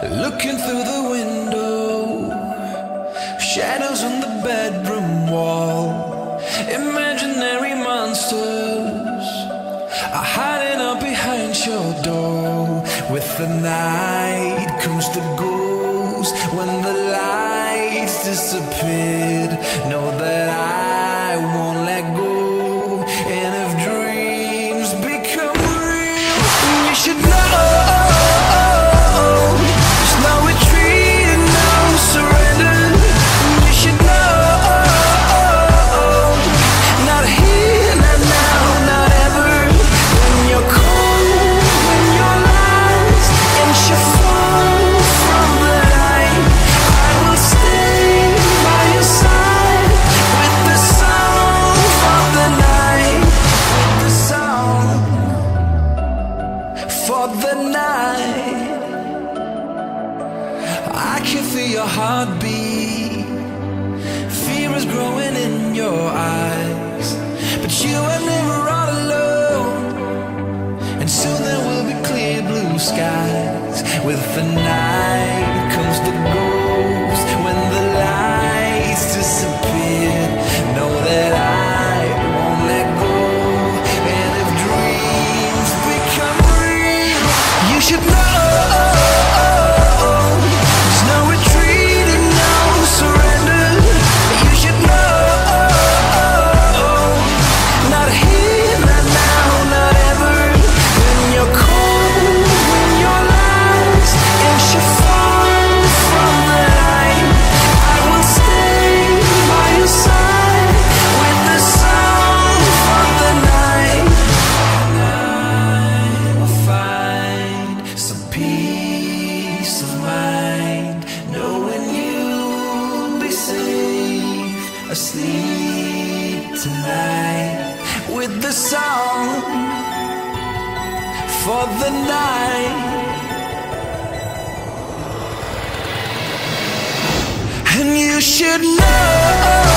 Looking through the window, shadows on the bedroom wall. Imaginary monsters are hiding up behind your door. With the night comes the ghost when the lights disappeared. That I can feel your heartbeat. Fear is growing in your eyes. But you are never all alone. And soon there will be clear blue skies. With the night comes the the song for the night. And you should know